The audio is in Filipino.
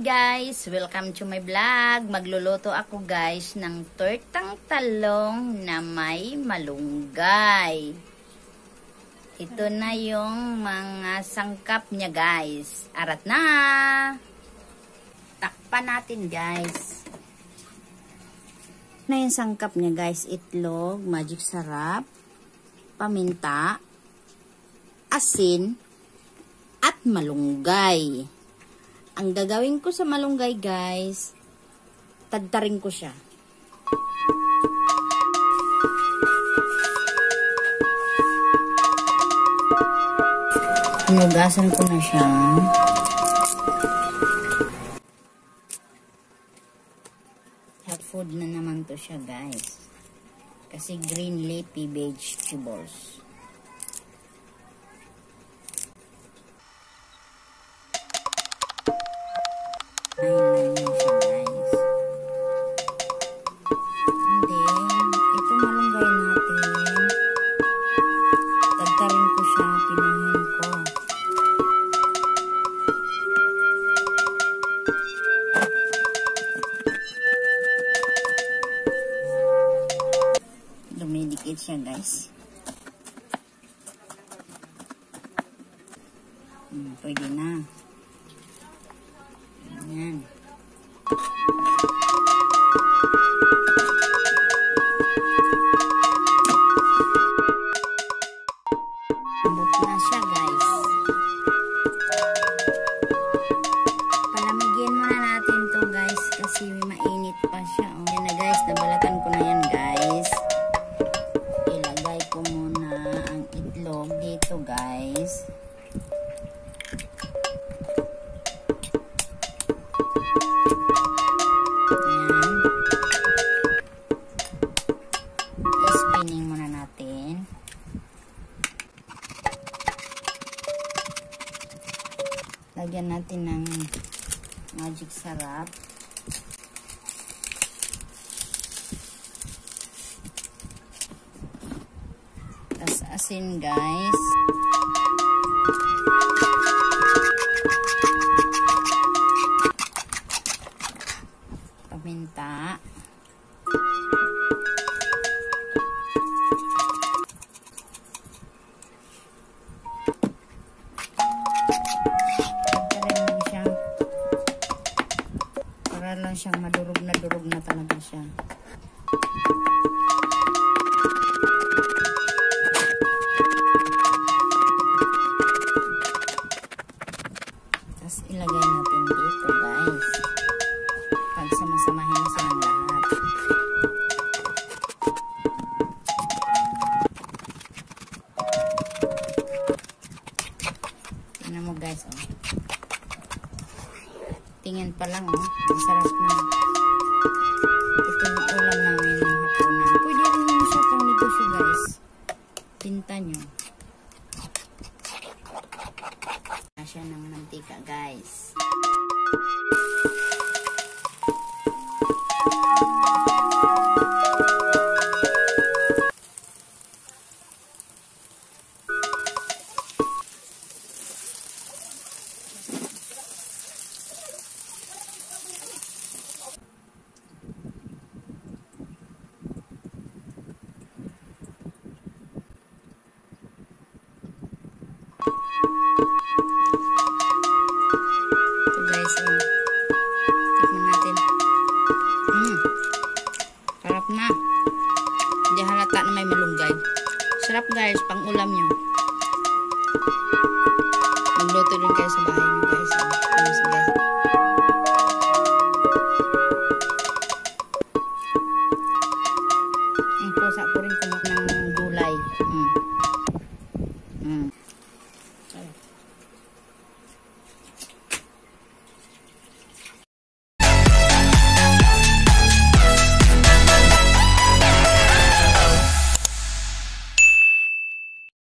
guys! Welcome to my vlog. Magluluto ako guys ng tortang talong na may malunggay. Ito na yung mga sangkap niya guys. Arat na! Takpan natin guys. Na yung sangkap niya guys. Itlog, magic sarap, paminta, asin, at malunggay. Ang gagawin ko sa malunggay guys, tadtarin ko siya. Hinugasan ko na siya. Hot food na naman to siya guys. Kasi green leafy vegetables. Lang yun siya guys. And then, ito malunggay natin. Tagtarin ko siya, pinahin ko. Dumidikit siya guys. Hmm, pwede na. Ambot na siya, guys. Palamigyan muna natin to guys, kasi mainit Lagyan natin ng magic sarap. Tapos asin guys. Para lang siyang madurog na durog na talaga siya. Tingin pa lang, oh. Ang sarap na. Ito yung ulam namin ng hapunan. Pwede rin naman siya pang negosyo, guys. Pinta nyo. Siya ng mantika, guys. Ito guys, oh. Natin. Mm. Sarap na. Halata na may malunggay. Sarap guys, pang ulam nyo. Magluto din kayo sa bahay nyo guys. Oh. Ayos, guys. Ang pusa rin kumukain.